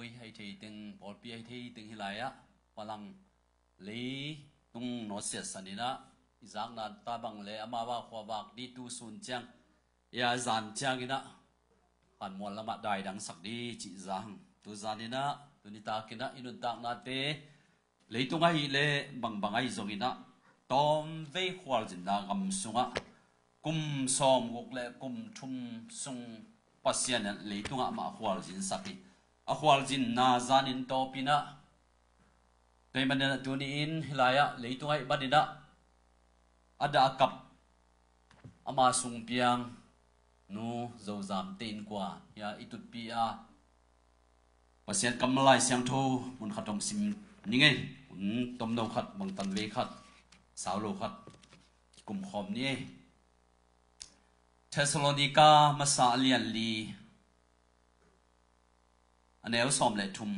vui hay thì từng bỏ bia hay thì từng hi lại á. Và lăng lý tung nó sẽ sẵn đi đó giang na ta bằng lệ ama ba khoa bạc đi tu sun chăng ya giàn chăng đi đó hẳn muốn là mặt đài đằng sắc đi chị giang tu giàn đi đó tu ni ta kina inun tạng na thế, lấy tung ai lệ bằng bằng ai zong ina tom ve khwal jin da sung á, kum som gok lệ kum chung sung pasian lấy tung ạ mà khoa khwal sắc đi. a khwal jin na zan in to pina kai man na tu ni in hilaya le tu ai badida ada akap ama sung piang nu zo zam tein kwa ya itut pi a pasian kam lai siam tho mun khatong sim ni ngai un tom no khat bang tan ve khat sao lo khat kum khom ni เทสโลนิกามาซาเลียนลี အနယ်ဥဆောင်လေထုံ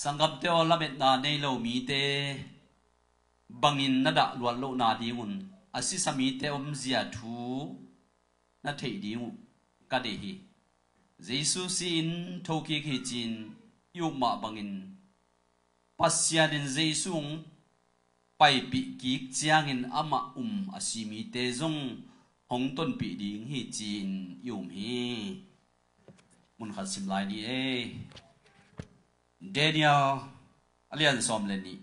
စံကပ်တေော်လဘက်နာနေလောမီတေဘငင်နဒလွတ်လောနာဒီငွန်းအစစ်စမီတေအုံးဇီယာထူနထေဒီငုကဒေဟီယေရှုစီင်ထိုကိခိဂျင်ယုမဘငင်ปัสยาดินเจซุงไปปีกิกจียงินอามาอุมอาศิมีเตซุงหงต้นปีดิงฮีจีนยุมฮี มุนขัดสิมไลายนี่เอเดนิเอลเลียนซอมเลนี่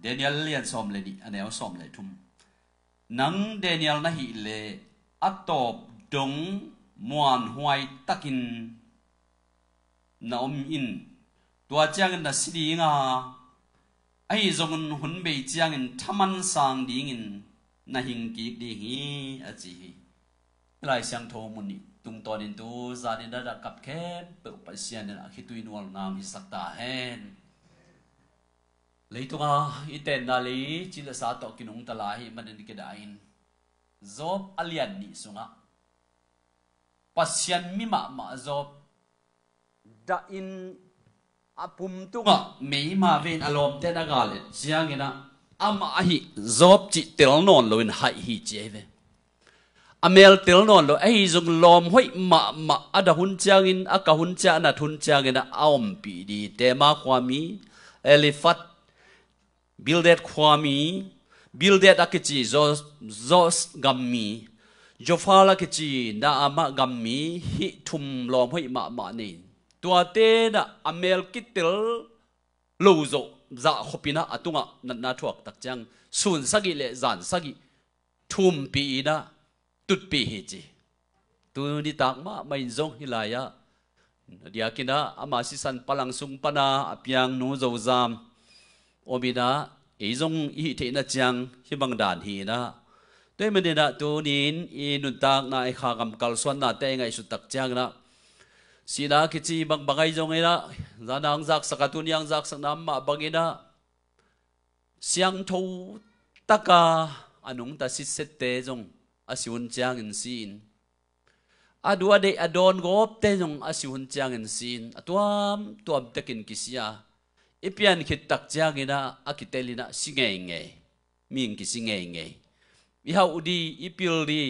เดนิเอลเลียนซอมเลนี่อันเอาซอมเลทุมนังเดนิเอลนะฮิเลอัตตอบดงมวนหวยตักินนาอมอินตัวเจ้าเงินดัสดีงาไอ้จงหุ่นเบยเจ้าเงินทำมันสางดีเงินนะหิงกีดีฮีอาจีฮีลาเสียงโทมุนี tung to nin tu zani da da kap khe pe pa sian na khitu in wal nam hi sakta hen kan? leitu ga iten na le chi la sa to kinung tala hi manen ke dain zop alian ni sunga pasian mi ma ma zop da in apum tu ga me ma ven alom te na ga le ina ama hi zop chi tel non loin hai hi cheve ve. Amel tel non lo ai zung lom hoi ma ma, ada hun chang in ka hun cha na thun chang in, aom pi di te ma khwami, elifat buildet khwami buildet akichi, zo zo gammi jofala kichi na ama gammi, hi thum lom hoi ma ma ni. Tua te na amel kitil lo zo, za khopina atunga, na na thuak tak chang sun sagi le, zan sagi, thum pi na tut pi hi chi tu ni tak ma mai zong hilaya dia kina ama si san palang sung pana apiang nu zo zam omina e zong i thế na chang hi bang dan hi na tôi mình đã tu nín i nun tak na ai kha gam kal suan na te ngai su tak chang na sina ki chi bang bangai zong ina zanang zak sakatun niang zak sanam ma bangina siang tho taka anung ta sit set te zong asiun chang in sin. Adua de adon gop te jong asiun chang in sin. Atuam tuam takin kisia. Ipian khit tak chang ina akitelina singe nge ming ki singe nge i ha udi ipil di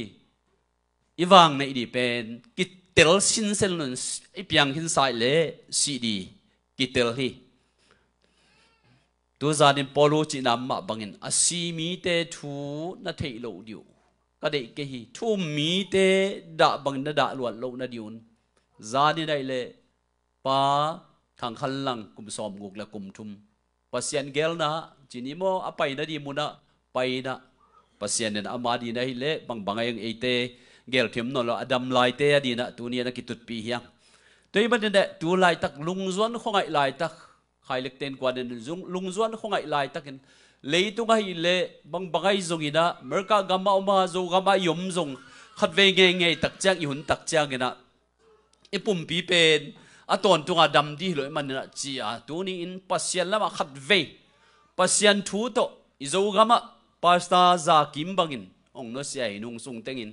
iwang na idi pen. Kitel sin sel nun ipiang hin sai le si di. Kitel hi. Tu zanin polo chi nam ma bangin. Asimi te thu na thei lo diu. ก็ได้กะฮีทุ่มมีเตดะบังนดาหลวดลงนดิวนซาดีได้เลยป้าทางขันลังกุมสอมกุกและกุมทุมปัสเซียนเกลนะจีนีโมอไปนะดีมุนะไปนะปัสเซียนเนี่ยอามาดีนะฮิเล่บังบังเองเอเตเกลเทียมนนละอดัมไลเตดีนะตัวนี้นะกิตุดปีเฮียงตัวนี้มันเนี่ยตัวไลตักลุงจวนของไอไลตักใครเล็กเต็นกว่าเดนลุงลุงจวนของไอไลตักกัน lấy tung hay lệ bằng bằng ai dùng ina mer ka mà dù gam gama yếm dùng. Khát về nghe nghe tắc chắc yun tắc chang ina ipum à tuần tung à đầm đi rồi mà na chỉ à tu ni in pasian mà khát về. Pasian thu to izo gama pasta za kim bangin ông no sẽ nung sung tengin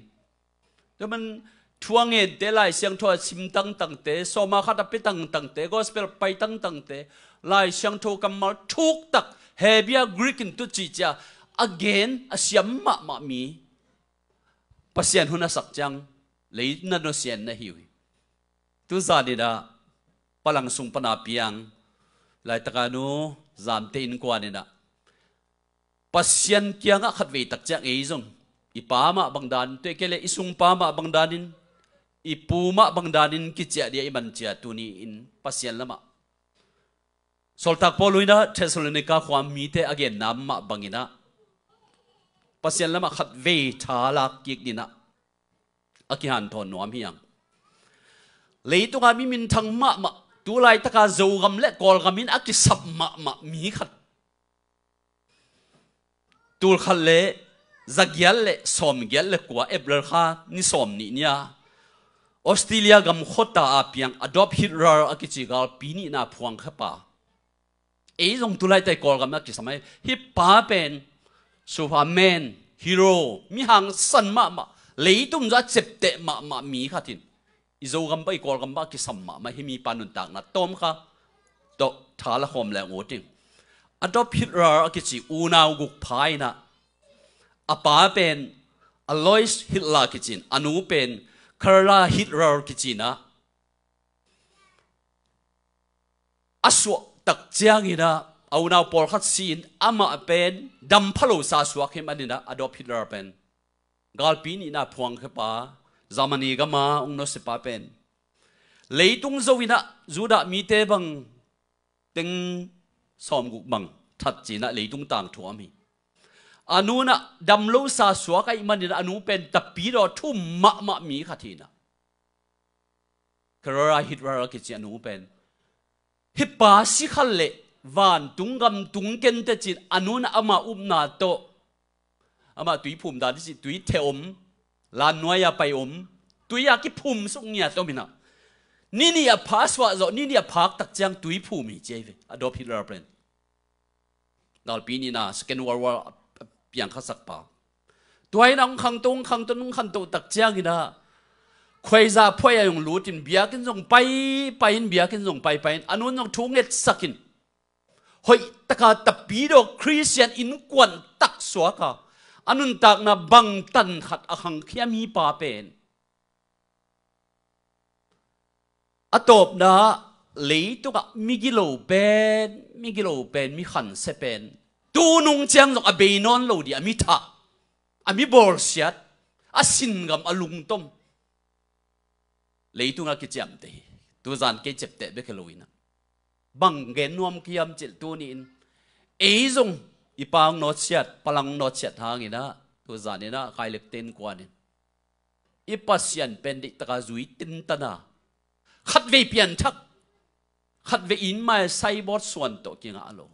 cho mình thua nghe để lại sang thua chim tăng tăng tế, so mà khát bị tăng tăng tế, gospel bay tăng tăng tế. Lại sang thua cầm mà thuốc tắc hebia greek in tu chi cha again asiam ma ma, mi. Pasien huna sak chang. Lấy na no sian na hiwi. Tu za đi da, palang sung pana piang. Lai taka nu zam te in kwa ni da. Pasien kia nga khat ve tak chang ei zong. Ipa ma bang dan te kele isung pa ma bang danin ipu ma bang danin ki chia dia iman chia tu ni in. Pasien lama. Sol tak poluina thessalonica khwam mi te again nam ma bangina pasien lama khat ve tha la kik dina aki han thon nuam hiang leitunga mi min thang ma ma tu lai taka zo gam le kol gamin aki sap ma ma mi khat tul khal le zagyal le som gyal le kwa ebler kha ni som ni nia australia gam khota a piang adopt hit rar akichi gal pini na phuang khapa เอ๋ลงตุไลแต่กอลกันนักกิสมัยฮิปาเป็นซูเปอร์แมนฮีโร่มีหางสันมากมาเลยตุ้มจะเจ็บเตะมามามีขัดินอิโซกันไปกอลกันบ้ากิสมมาไม่ให้มีปานุนต่างนะต้มค่ะตกทาละคมแหลงโอจริงอันดับพิรารกิจิอูนาวกุกพายนะอาปาเป็นอลอยส์ฮิตลากิจินอนุเป็นคาราฮิตลารกิจินนะอสวะ ตักเจียงอินะเอาหน้าปอลขัดซีนอามาเป็นดัมพะโลซาสวกเข้มอันนี้นะอดอพิลาเป็นกาลปีนี่นะพวงเข้ปะ zaman ini gama ung no sepa pen leitung zawina zuda mi te bang teng som guk bang that china leitung tang thu ami anuna damlo sa suwa kai manin anu pen tapi ro thu ma ma mi khathina karora hitwara kichi anu pen ฮิปาสิขัลเลวานตุงกำตุงเกนเตจิตอนุนอามาอุบนาโตอามาตุยภูมิดาดิจิตุยเทอมลานน้อยไปอมตุยยากิภูมิสุงเนียตมินะนี่นี่พาสวะจอนี่นี่พักตักจังตุยภูมิเจวอดอพิลาเปนดอลปีนี่นะสเกนวอร์วอร์เปียงขสักปาตัวไอ้น้องขังตรงขังตรงขังตรงตักจังกินะ คยจะพ่อยังรู้ตินเบียกินส่งไปไปินเบียกินส่งไปไปอันนั้นงทุ่งเอ็ดสักินเฮ้ยตะกาตะปีดอกคริสเตียนอินกวนตักสวกะอันนั้นตักนะบังตันขัดอหังเขียมีปาเป็นอะตบนะหลีตุกมีกิโลเป็นมีกิโลเป็นมีขันเซเป็นตูนุงเจียงจกอเบนอนโลดีอมิทะอมิบอลเสียดอสินกำบอลุงต้ม thế tu dàn cái chép tệ biết cái lầu ina bằng cái nuông kia am chỉ tu nín ấy dùng ipang nó xiết palang nó xiết hàng ina tu dàn ina khai lực tên quan ina ipasian pen đi taka zui tin tana khát về biển thắc, khát về in mai sai bot suan to ki nga lo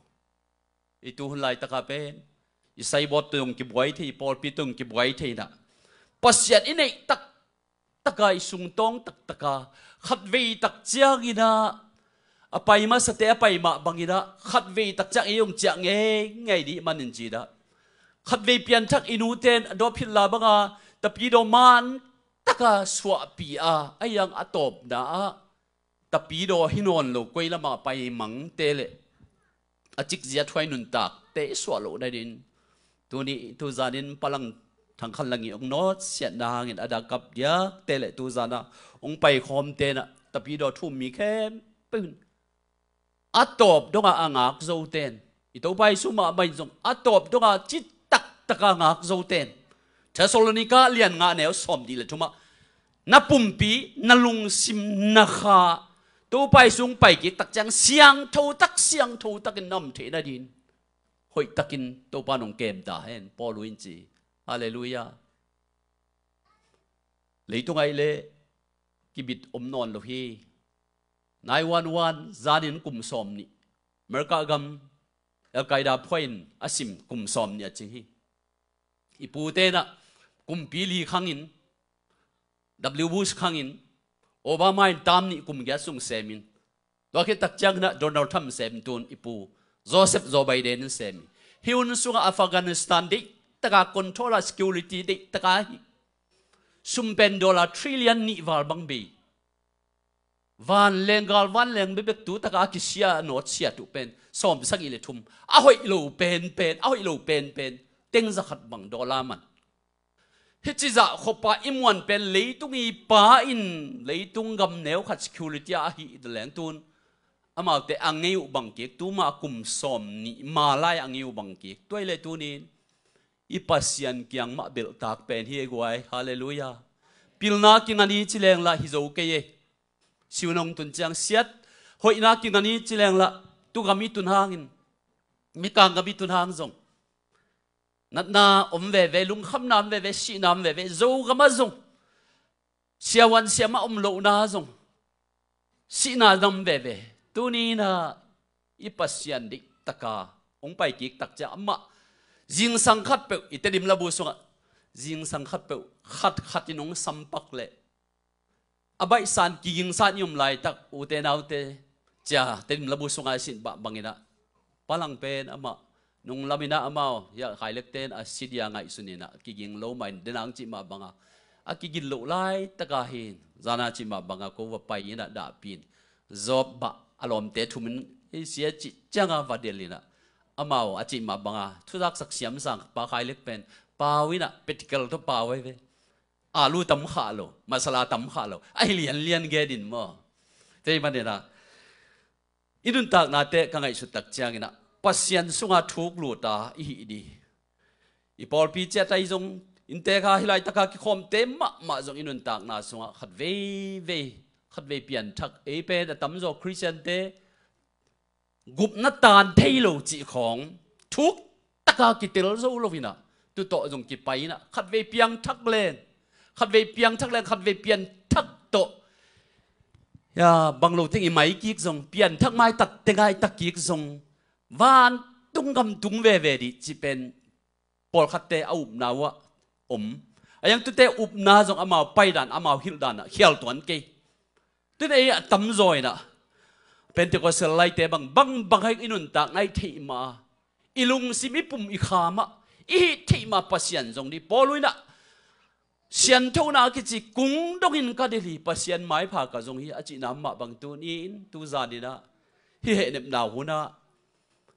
itu hulai ta gặp i sai bot tung ki thì thi pol pi tung ki buai thi na pasiat inei tak i sung tong tak taka khát về tak chiang ina apai ma sa te apai ma bangina khát về tak chang yong chang e ngai di manin chi da khát về pian thak inu ten do phil la banga tapi do man taka swa pi a ayang atop na tapi do hinon lo quay la ma pai mang te le a chik zia thwai nun tak te swa lo da din tu ni tu zanin palang thằng thang khal ông ong not đa na đã ada gặp ya tê lệ tu zana ông bay khom te na đi đó thu mi khem. Pun atop donga angak zo ten ito pai suma bai zong atop donga chit tak taka ngak zo ten Thessalonica ngã nga xóm đi là le mà, na pumpi na lung sim na kha tu bay xuống bay ki tắc chăng siang thâu tắc siang thâu tắc in nằm thế na din tắc takin tàu bay nong kem ta hen paul win Hallelujah. Lấy tung ai le kì bịt om non lo hi nai wan wan zanin kum xóm ni cả gầm el kaida point asim cùng xóm ni chi hi ipu te na kum pi li khangin w bush khangin Obama in tam ni cùng gya sung semin Đó khi tak chăng na Donald Trump sem tun ipu Joseph Joe Biden sem hiun sunga Afghanistan di taka control security di taka sumpen dollar trillion ni wal bang bi van lengal van leng be tu taka ki sia not sia tu pen som sak ile thum a hoi lo pen pen a hoi lo pen pen teng zakhat bang dollar man hi chi za khopa imwan pen leitung i pa in leitung gam neu khat security a hi de leng tun amau te angeu bangkik tu ma kum som ni ma lai angeu bangkik toy le tu nin ipasian kyang ma bel tak pen hi guai. Hallelujah. Pilna ki ngani chileng la hi zo ke ye. Siunong tun chang siat. Hoi na ki chileng la. Tu gami tun hangin. Mi kang gami tun hang zong. Nat na om ve ve lung kham nam ve ve si nam ve ve zo gama zong. Siawan siama om lo na zong. Si na dam ve ve. Tu ni na. Ipasian dik taka. Ong pai kik tak cha amma zing sang khát bẹo ít itedim la bu sunga zing sang khát phải, khát pe khat khat bắc lệ à abai san ki ging san yum lai tắc u te nào te. Cha tedim la ai xin sin bằng ina. Palang pen ama nung lamina ama ya khai lek ten a sidia ngai sunina ki ging lo mai, denang chi ma banga a ki gin lo lai taka hin. Zana chi ma banga ko wa pai ina da pin. Zob ba alom te thumin e sia chi changa vadelina amao achi ma banga thudak sak siam sang pa khai lek pen pa wina petical to pa wai ve alu tam kha lo masala tam kha lo ai lian lian ge din mo te ma ne na idun tak na te ka ngai su tak chiang ina pasien sunga thuk lu ta i hi di i por pi che tai jong in te kha hilai taka ki khom te ma ma jong inun tak na sunga khat ve ve khat ve pian thak e pe da tam zo christian te gup na tan thei lo chi khong thuk taka ki tel zo lo vina. Tu to jong ki pai na khat ve piang thak len khat ve piang thak len khat ve pian thak to ya bang lo ting i mai ki jong pian thak mai tat te ngai tak ki jong van tung gam tung ve ve di chi pen por khat te au na wa om ayang à, tu te up na jong à, amao pai dan amao à, hil dan khial tuan ke tu ne tam rồi na Pentecostal lai te bang bang bang hai inun ta ngai thi ma. Ilung simi pum i khama i thi ma pasian jong di poluina sian tho na ki chi kung dong in ka đi, pasian mai pha ka jong hi achi nam ma bang tu ni in tu za ni na. Hi he nem na huna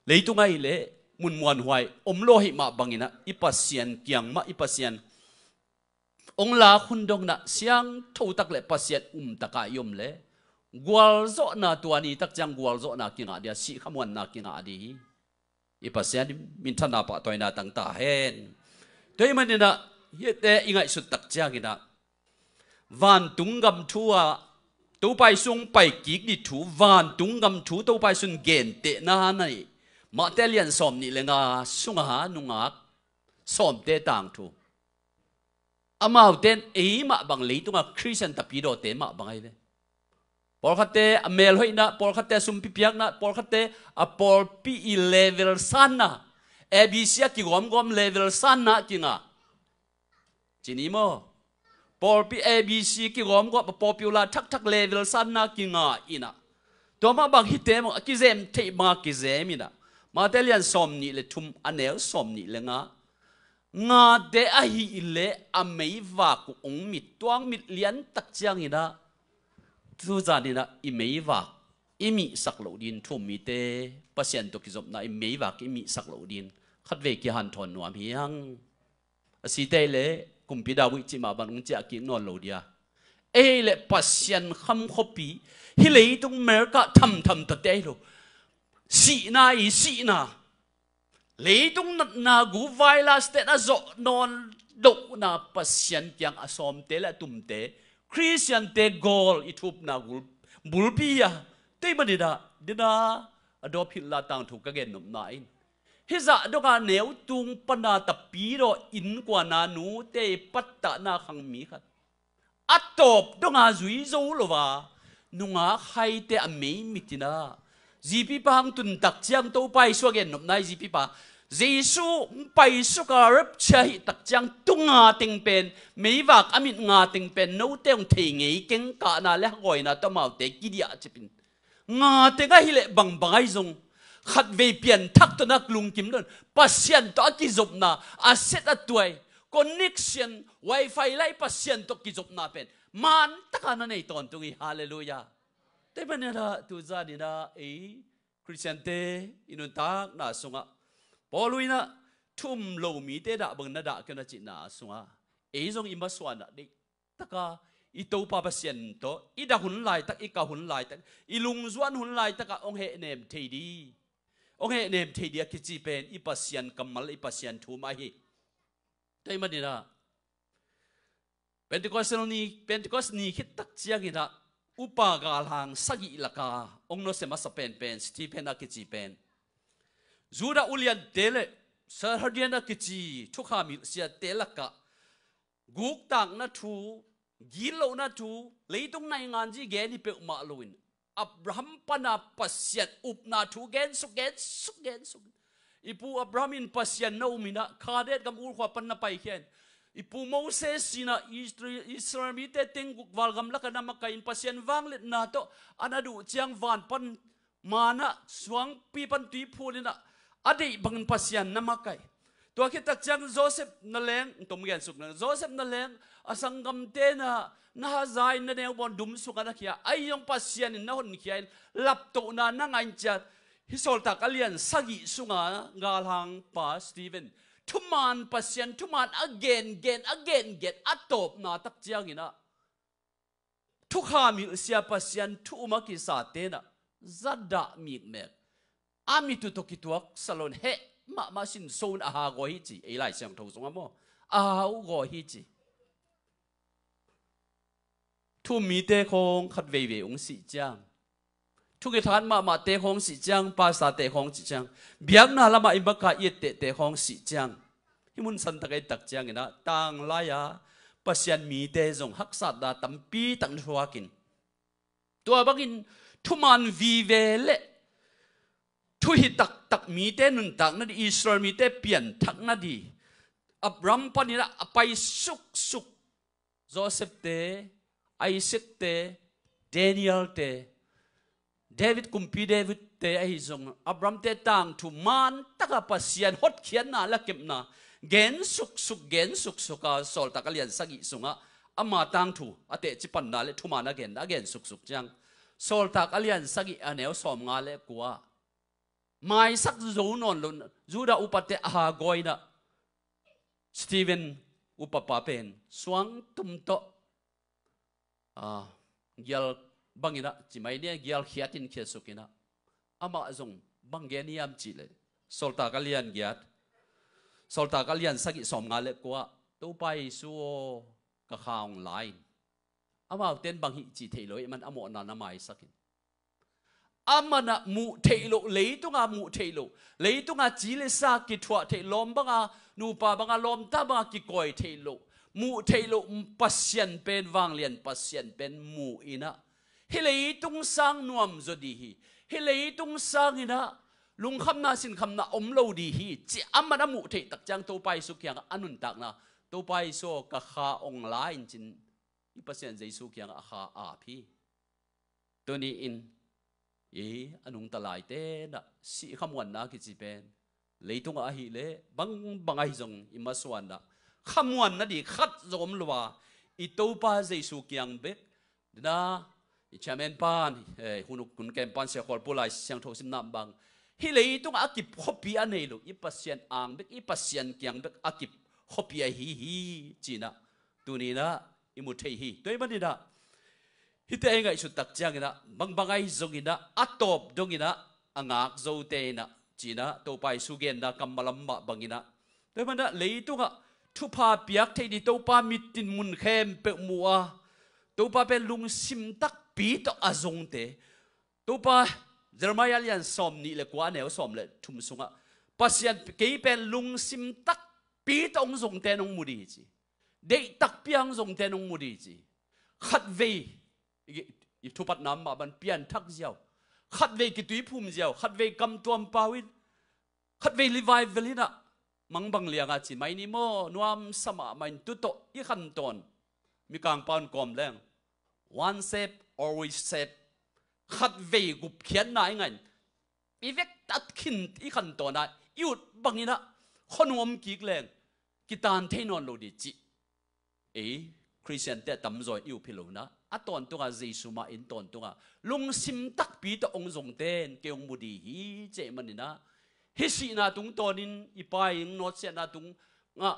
lấy tu ngay lệ mun muan hoài om lo hi ma bangina i pasian kyang ma i pasian ông la khun dong na siang thâu tak le pasian um taka yom le gwal zo na tuani tak jang gwal zo na kinga dia, si khamwan na kinga di. Ipasyan min thana pa toy na tang ta hen. Toy manina na te ingai su tak jang ina van tungam thua tu pai sung pai kik ni thu. Van tungam thu, tu pai sun gen te na nai. Ma te lian som ni lenga sunga ha, nunga som te tang thu. Amau ten e ma bang leitunga christian tapido te ma bang ai por khate amel hoina por khate sum pi piak na por khate a por pi level level sana abc ki gom gom level sana kinga. Chini mo. Por pi abc ki gom gom popular thak thak level sana kinga, ina. To ma bang hitem mo ki zem te ma ki zem, ina. Ma telian som ni le thum anel som ni le nga. Nga de a hi le a mei va ku ong mit tuang mit lian tak chiang, ina thu za ni na i mấy vạc i mi sắc lộ điên thu mi tê. Bác sĩ tôi kêu na i mấy vạc ki mi sắc lộ điên. Khát về cái hàn thon nuam hi hang si tê lệ cùng pi da chỉ mà bạn ban ung cha non lo dia bác sĩ pasien kham khopi hi lấy tung mèo cả thầm thầm tật tê lo si na i si na. Lấy tung na na gu vai la stết na zo non do na bác sĩ kyang asom à te la tum te Christian te goal itup na gul, bulpia te manida dina adop hilla tang thu ka gen num na in. Hiza doka neu tung pana tapi ro in kwa na nu te patta na khang mi khat. Atop donga zui zo lova nunga khai te ame mitina zipi pang tun tak chiang to pai so gen num nai zipi pa Giêsu pai su rập rep chai chăng tung à, ngà tình bền. Mấy vạc amit nga ngà pen bền. Nấu ong thei ngei keng cả na lẽ gọi na to mau địa chứ bình. Ngà nga cái lệ bằng bằng ai dùng? Khát về biển thắc tôi nak lung kim don pasien to kí dục na a at tuổi. Connection, wifi lại pasien to kí dục na bền. Man cả na này toàn tung hallelujah. Thế bên này là tu ra đi na ấy christian te inun tak na sunga ปอลุยนะทุ่มโลมีเตดะบังนาดะกันจินาสุงาเอซงอิมาสวานะดิตะกาอีตัวปาเปเซนโตอีดาหุนไลายตักอีกาหุนไลายตักอีลุงจวนหุนไลายตักองเฮเนมเทดีองเฮเนมเทดีกิจิเป็นอีปาเซนกัมมลอีปาเซนทูมาฮีตัวมันนี่ะเป็นติคอสนี่เป็นติคอสนี่คิดตักเจียกินะอุปากาลังสกิลกาองโนเซมาสเปนเป็นสตีเป็นอากิจิเป็น Zura ulian tele sarhadiana ki chi thukha mi sia telaka, guk tak na thu gilo na tu leitung nai ngan ji ge ni pe ma luin, abraham pana pasiat up na thu gen su gen su gen su ipu abraham in pasyan no mina khadet gam ur khwa pan na pai khen ipu moses sina israel mi te ting guk wal gam la na makai in pasyan wang let na to, anadu chiang van pan mana suang pi pan tui phulina adi bangin pasian namakai. Tua khi tak chang joseph na leng tom gen suk na joseph na leng asangam te na na zai na ne bon dum su kana khia ai yong pasian na hon khia lap to na na ngai cha hi sol tak alian sagi sunga ngal hang pa steven. Thuman pasian, tuman again again again get atop na tak chang ina. Thu kha mi sia pasian thu ma ki sa te na. Zada mi mek ami tu toki tuak, salon he, ma ma sin son a ha go hi chi e lai siam tho song amo a u go hi chi thu mi te khong khat ve ve ung si chang thu ke than ma ma te khong si chang pa sa te khong si chang biak na lama imba ka ye te te khong si chang himun san takai tak chang ina, tang la ya pasian mi te zong hak sat da tam pi tang thua kin. Tua bakin thuman vi ve le ทุมากิสาเตนะจัดดามีเมกอามิตุตกิตัวสลอนเฮ mà mà xin sôn à ha gọi chi ấy lại xem thâu xuống mà à u gọi chi thu mi tê không khát về về ông sĩ giang thu cái thán mà mà tê không sĩ giang ba sa tê không sĩ giang biếng na lama im baka yết tê tê không sĩ giang hi mun san ta cái đặc giang ina tang la ya pasian mi tê zong hắc sát da tam pi tang hoa kin tua bakin thu man vi về lệ thu hi tak tak mi te nun tak na di Israel mi te pian thak na di Abram panina apai suk suk Joseph te Isaac te Daniel te David kumpi David te ai zong Abram te tang thu man taka pasian hot khian na la kem na gen suk suk gen suk suka sol takalian sagi sunga ama tang thu ate chipan na le thuma na gen na gen suk suk chang sol tak alian sagi aneo som nga le kwa mai sắc dấu non luôn juda upate aha goina Stephen upapa pen suang tum to à gyal bangina chỉ mấy nia gyal khiatin khiết suki na, ama zong bangeni am chỉ solta kalian gyat solta kalian sagi som ngale kwa to pai suo ka khaung line ama ten bang hi chi thei loi man amo na na mai sakin amana mu theilo leitunga mu theilo leitunga chile sa ki thwa the lom banga nu pa banga lom ta banga ki koi theilo mu theilo pasien pen wang lian pasien pen mu ina hi leitung sang nuam zo di hi hi leitung sang ina lung kham na sin kham na om lo di hi chi amana mu the tak chang to pai su kyang anun tak na to pai so ka kha ong la in chin i pasien jesu kyang a kha a phi อีอันงตลายเต้นะสีขมวันนะกิจเป็นเลยตรงอาฮิเลบังบังไอจงอิมาสวนนะขมวนนะดีขัดจมลัวอิตูปาเจสุกยังเบกนะอิชมเปญปานเฮฮุนุคุณแกมปานเสียขอลปุไลเสียงโทสิมนำบังฮิเลยตรงอากิบขบีอันเนลุอิปัสเซียนอังเบกอิปัสเซียนเกียงเบกอากิบขบีอฮีฮีจีนะตัวนี้นะอิมุเทฮีตัวนี้มันนี่นะ hite ai ngai su tak chang ina mangbangai zong ina atop dong ina angak zo te ina china to pai su gen na kamalam ma bangina. Te mana leitu nga thu pa piak thei di to pa mitin mun khem pe muwa to pa pe lung sim tak pi to azong te. To pa Jeremiah lian som ni le kwa ne som le thum sunga pasian ke pe lung sim tak pi to ong zong te nong mudi chi. Dei tak piang zong te nong mudi chi. Khat vei อีทุปัดน้ำมาบันเปียนทักเจียวขัดเวกิตุยภูมิเจียวขัดเวกำตัวมปาวินขัดเวลิวายเวลินะมังบังเลียงอาจิไม่นิโมนวมสมะไม่ตุโตอีขันตอนมีกางปานกลมแรง one step always step ขัดเวกุบเขียนนายไงอีเวกตัดขินอีขันตอนนะยุดบังนี้นะขนวมกิกแรงกิตานเทนอนโลดิจิเอ๋คริสเตียนแต่ตำจอยอิวพิโลนะ อะตอนตัวเจสุมาอินตอนตัวลุงซิมตักปีตะองจงเตนเกียงมุดีฮีเจมันนี่นะฮิสีนาตุงตอนินอีปายิงโนเซนาตุงอะ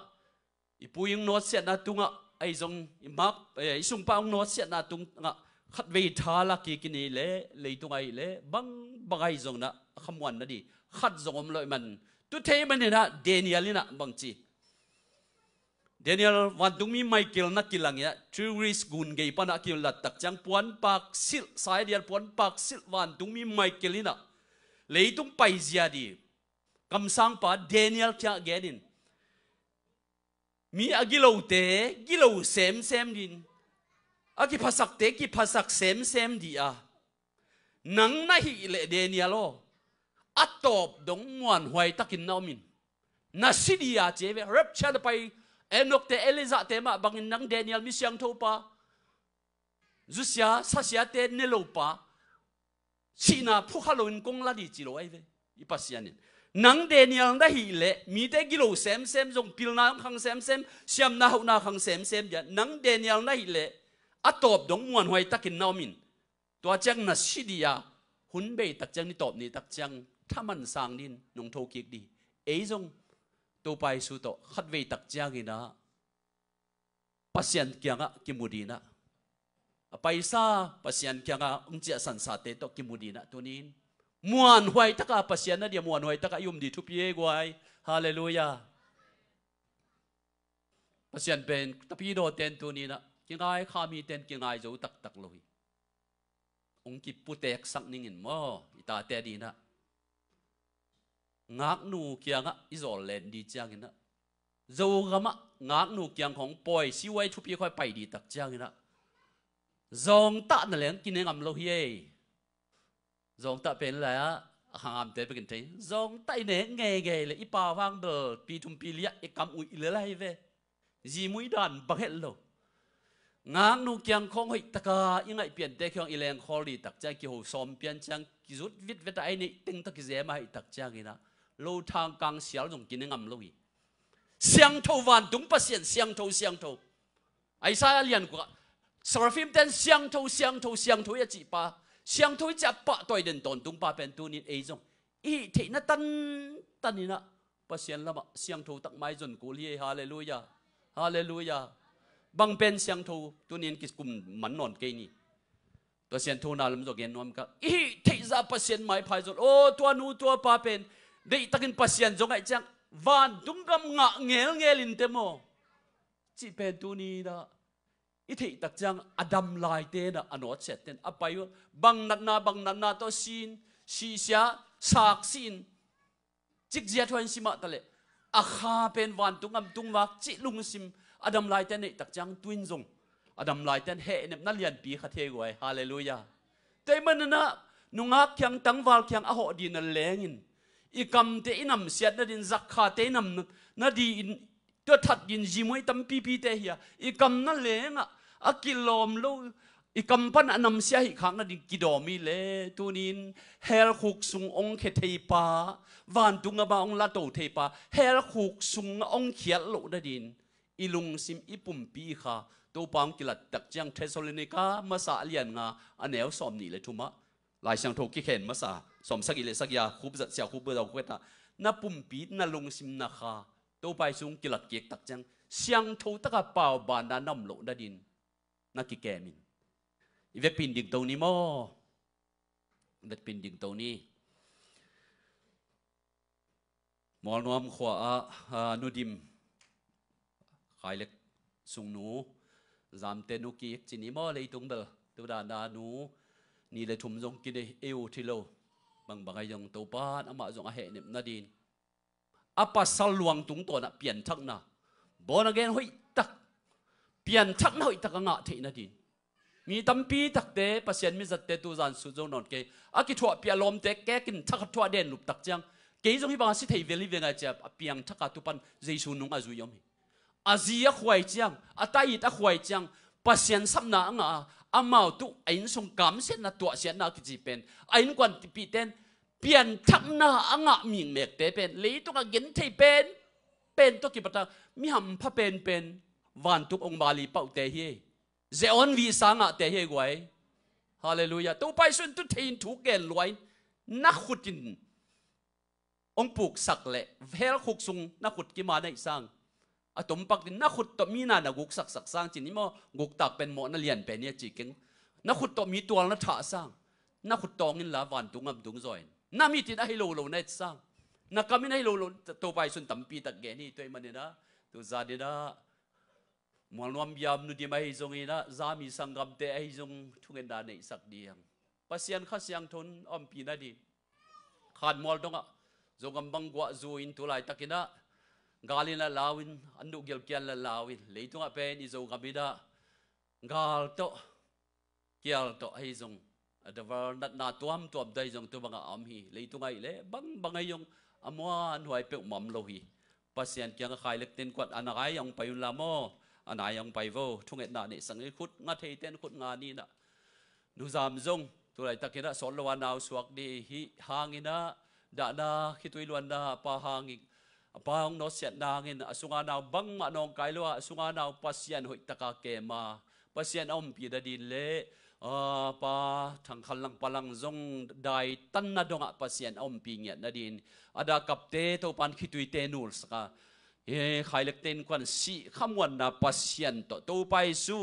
อีปุยงโนเซนาตุงอะไอจงอีมักไอ้สุงปางโนเซนาตุงอะขัดเวทาลักกีกินีเล่เลยตุงไอเล่บังบังไอจงนะขมวันนะดิขัดจงอมลอยมันตุเทมันนี่นะเดนิเอลินะบังจี tung mi Michael na kilang ya tourist gun gay pa na kil lat tak chang puan pak sil, sai dial puan pak sil wan mi Michael ina leitung pai zia di, kam sang pa, Daniel kya genin mi agilo te gilo sem sem din. Aki pasak te ki pasak sem sem di a. Nang na hi le Daniel o. Atop dong muan huay takin naumin na sidia cheve rapture pai enok te eliza te ma bangin nang Daniel, mi siang tho pa. Zusia sasia te nelo pa. China phu haloin kong la di chi lo ai ve. Ipasianin nang Daniel da hi le, mi te gilo sem sem jong pil na khang sem sem, siam na hau na khang sem sem ya nang Daniel na hi le atop dong muan hoi takin naumin to chang na sidia hun be tak chang ni top ni tak chang. Thaman sang nin nong tho kik di. Ei jong tu pai su to về ve tak chang ah na pasien kyanga ah kimudina paisa pasien kyanga ungchia san sa te to kimudina tunin, muan tất cả pasian na dia, muan tất cả yum di chụp e guai. Hallelujah. Pasian ben tapi do tên tu nín na ah, kinh ai kham mi tên kinh ai kingai tắc tắc lôi loi. Ong ki putek sắc nín mo, ita te đi na ngak nu kianga izol len di chang ina. Zo gama, ngak nu kyang khong poi, si wai thupi khoi pai di tak chang ina. Zong ta na kinh ngầm lo hiê dòng ta bên là hàng am tế bên thấy dòng tạ nè nghe nghe là ít bà vang bờ pi thum pi liệt ít e cầm ui lỡ lai về gì mui đàn bằng hết lo. Ngang nu kyang khong hoi taka ingai pian te khyong ileng kholi tak cha ki ho som pian chang ki zut vit vet ai ni ting tak ze ma hai tak cha ina lô thang càng xiao dùng kinh ngầm lo hi siang thâu van đúng pa sian siang thâu siang thâu, ai sa lian ko sarafim tên siang thâu siang thâu siang thâu ya ba, pa siang thâu chỉ ba tuổi đến tổn đúng ba bên tu nín ấy giống ý thì nó tân tân nè ba siang lắm siang thâu tắc mai dùng cố liê hallelujah hallelujah bằng bên siang thâu tu nín kis cùng mắn nòn cây gì, ba siang thâu nào làm rồi ghen nom cả ý thì ra ba siang mai phải rồi ô tua nu tua ba bên đây takin pasian siang giống ai chang van tung gam ngạ nghe nghe linh temo chỉ pe tu ni đó. Ít thì tak chang Adam lai tên là anh nói ten tên. À, bang nat na bang nat na to xin. Si sia sak xin. Chik zia thuan sima tale a à, kha pen van tung gam tung wak chi lung sim Adam lai tên này tak chang twin zong Adam lai tên he nem na lian pi khát thế gọi hallelujah tay mình na nunga kyang tang wal à, kyang a ho di na lengin อีกคำเตนำเสียดนั่นสักคาเตนำนั่นนั่นดีตัวทัดยินจีมวยตั้มปีปีเตียอีกคำนั่นเลยงอะอักกิลลมลูอีกคำปั้นอนำเสียอีกครั้งนั่นกิดอมีเลตูนินเฮลคุกสุงองเขเทปาวานตุงบาองลาโตเทปาเฮลคุกสุงองเขียนลูดดินอีลุงซิมอีปุ่มปีค่ะตัวปางกิลัดตักจังเทสโซเลนิกามาสาเลียนงาอันแนวสอมนี่เลยทุ่มะลายเสียงโทกิเคนมาสา สมสักอิเลสักยาคุบดัตเสียคุบเราคุยตานับปุ่มปีนับลงสิมนักฮะตัวไปสูงกิลัดเกียกตักจังเสียงทูตะกับเป่าบานานำโลดดินนักกิแกมินอีเวปินดิ่งตรงนี้มอเดปินดิ่งตรงนี้มอลนวมขวานุดิมขายเล็กสูงหนูจามเตนุกีจินิมอเลยตรงเบอตัวดานาหนูนี่เลยถุมจงกินเอวทิโล bằng ai dòng tàu ba nó mà a hệ niệm na din apa sal luang tung to na pian thắc na born again hoi tak pian thắc na hoi tak nga the na din mi tam pi tak te pasien mi zat te tu zan su zo non ke a ki thua pia lom te ke kin thak thua den lup tak chang ke jong hi ba si thei veli venga cha piang thaka tu pan jesu nung a zu yom hi a azia khwai chang tai ta khwai chang pasien sam na nga amau tu ain sung kam sen na tua sen na ki ji pen ain kwan ti pi ten pian thak na anga ming mek te pen le tu ka gen thei pen pen to ki pata mi ham pha pen pen van tuk ong bali pau te hi ze on vi sanga te hi gwai hallelujah to pai sun tu thein thu gen loi na khutin ong puk sak le vel khuk sung na khut ki ma nei sang อาตมปักดินนักขุดตมีนานักุกสักสักสร้างจินนี่มอกุกตักเป็นหมอนาเลียนเป็นเนี่ยจีเก่งนักขุดตมีตัวนัทถาสร้างนักขุดตองเงินละวันตุงอับตุงจอยน้ามีที่ได้โลโลในสร้างนักกามินให้โลโลตัวไปสุนตัมปีตะแกนี่ตัวมันเนี่ยนะตัวซาเดนะมวลวมยามนุดีมาให้จงเอนะซามีสังกัมเตให้จงทุกเงินดาในสักเดียงปัสยันข้าเสียงทนออมปีนาดีขาดมอลตรงอะจงกำบังกว่าจูอินทุวไหลตะกกินะ galin la lawin anu gel kian la lawin. Leitung a pen izo gamida gal to, kial to, hei zong. Adavar nat na tuam tuam dai zong tu banga am hi. Leitung ai le, bang bang ai yong. Amwa nuai pe mam lo hi. Pasian kyang khai lek ten kwat anagai yong payun lamo anai yong pai vo. Thunget na ni sangi e khut nga thei ten khut nga ni na. Nu zam zong. Tu lai takina sol lo naw suak di hi hangina da na, khitui luan na, pa hangik apang no siat nangin asunga naw bang ma nong kai lo asunga naw pasian hoi taka ke ma pasian om pi da din le à pa thằng khăn lăng pa lăng zong dai tan na donga pasien om pi nge na din ada kapte to pan khitui te nul saka e khailek ten kwan si khamwan na pasien to to pai su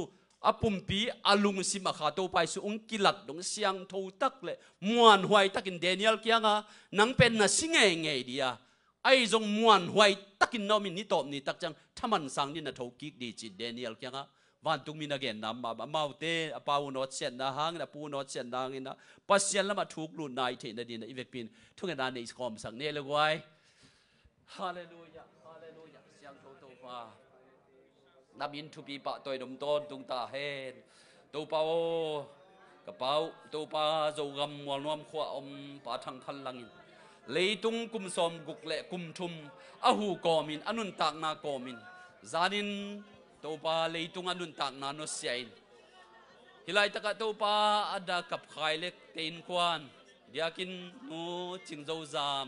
apum pi alung si ma kha to pai su ung kilat dong siang tho tak le muan huai takin daniel kianga nang pen na singe nge dia ไอ้จงมวนหวยตักินน้อมินนี่ตบนี่ตักจังถ้ามันสังนี่นะทกิกดีจิตเดนิเอลแกงะวันตุงมินักเรีนนำมาบ้ามาเตะปาวนอดเสียนนะฮังนะปูนอดเสีนนางนะปัสเซียนละมาทุกลุ่นนายเทนดีนะอีเวกปินทุกงานในสคอมสังเนลกไว้ฮาเลลูยาฮาเลลูยาเสียงโตโตมานับยินทุปีปะตัวดมต้นตุงตาเฮนตูปาวกระเป๋าตูปาโจกำมวลนวมขวอมปาทางพันลังอิน leitung kum som guk le kum thum ahu komin anun tak na komin zanin to pa leitung anun tak na no siain hilai taka to pa ada kap khai lek tein kwan diakin no chingzo zam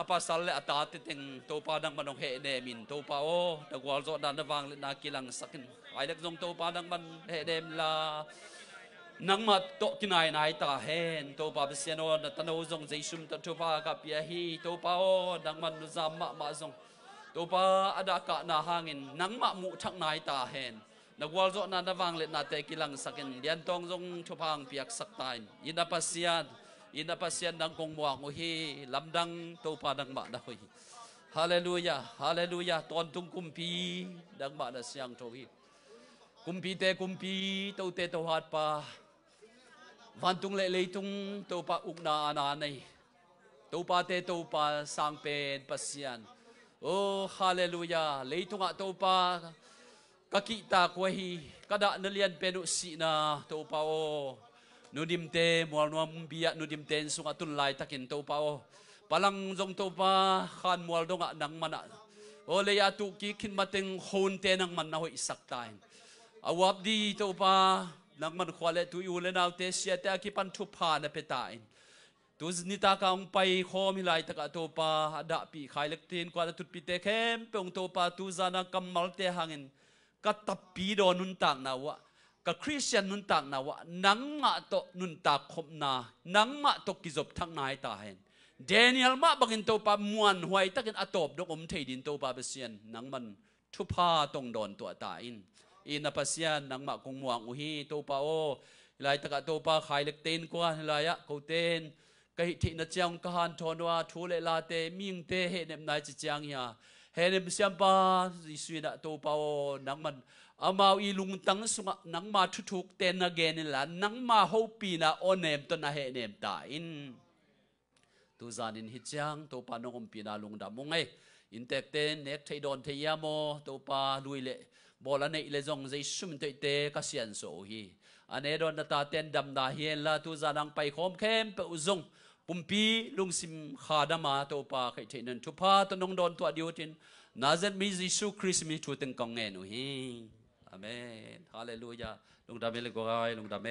apa sal le ata te teng to pa dang manong he de min to pa o da gwal zo dan wang le na kilang sakin ai lek zong to pa dang man he dem la nang ma to kinai nai ta hen to pa besiano na tano zong jaisum ta to pa ka pia hi to pa o nang man zam ma ma zong to pa ada ka na hangin nang ma mu thak nai ta hen na wal zo na na wang le na te kilang sakin lian tong zong thupang piak sak tain ina pasian ina pasian nang kong mo ngo hi lamdang to pa dang ma da hoi hallelujah hallelujah ton tung kumpi dang ma da siang to hi. Kumpi te kumpi to te to hat pa. วันตุงเล่ตุงตัวปะอุกนานาในตัวปะเตตัวปะสังเป็นปัสยันโอ้ฮาเลลูยาเล่ตุงอ่ะตัวปะกักิตาควายกระดานเลียนเป็นอุสินาตัวปะโอนูดิมเตมัวนัวมุบียนูดิมเตนสุงตุนไลตักินตัวปะโอพลังจงตัวปะขานมัวดงอ่ะนังมันอ่ะโอเลยาตุกิคินมาเต็งโคนเตนังมันนะหอยสักตายอวับดีตัวปะ นักมันควาเลตุยูเลนเอาเตเสียแตะกี่ปันทุพานะเปตาอินตุสนิตากางไปโคมิไลตะกะโตปาดะปีขายเล็กเตีนกวาเลตุปิเตเข้มเปองโตปาตุจานักัมมัลเตหังินกัตับปีโดนุนต่างนาวะกับคริสเตียนนุนต่างนาวะนังมะโตนุนตาคบนานังมะโตกิจบทั้งนายตาเห็นเดนิเอลมาบังอินโตปามวนหวยตะกินอตบดกอมเทดินโตปาเบเซียนนังมันทุพาตรงโดนตัวตาอิน ma kong muang uhi to pa o. Lai taka to pa khai ten kwa lai ya ko ten cái thị nó chiang cái han wa thu la te, ming te, he nem nai chi chiang ya he nem siam pa ji sui na to pa o. Nang man amao i lung tang sunga, nang ma thu thuk ten na gen la, nang ma ho pi na o nem to na he nem ta in. Tu zanin hi chiang to pa nong pi na lung da mong ai e. in tek ten nek thei don thei ya mo to pa lui le บอลในเลจงใจสุ่มเตะเตะก็เสียนโซฮีอันนี้โดนตาเต้นดำนาเฮียนละทุจานังไปคอมเข้มไปอุจงปุ่มปีลุงซิมขาดมาตัวปาใครเทนันทุพาตันงโดนตัวเดียวทินนาเซนมีจิสุคริสมีชูตึงกองเงินอุฮีอเมนฮาเลลูยาลุงดาเมลกุไรลุงดาเม